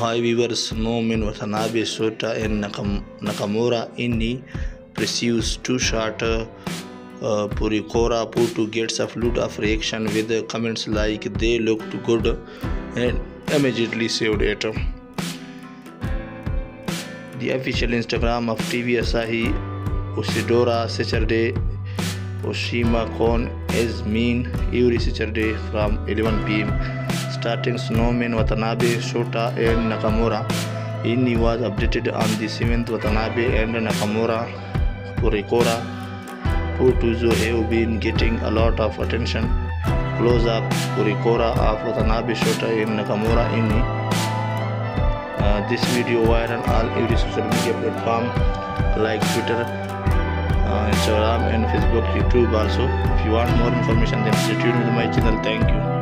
Hi viewers, Nomin Watanabe Sota and Nakam- Nakamura Inni pursues two shot uh, uh, Purikora Putu gets a flood of reaction with comments like they looked good and immediately saved it. The official Instagram of TV Asahi Usidora Saturday Oshima Kon is mean every Saturday from 11 pm. Starting Snow Man Watanabe, Shota and Nakamura. Inni was updated on the 7th Watanabe and Nakamura Purikora. Putuzo have been getting a lot of attention. Close up Purikora of Watanabe, Shota and Nakamura Inni. Uh, this video viral all every social media platform like Twitter, uh, Instagram and Facebook, YouTube also. If you want more information then stay tuned with my channel. Thank you.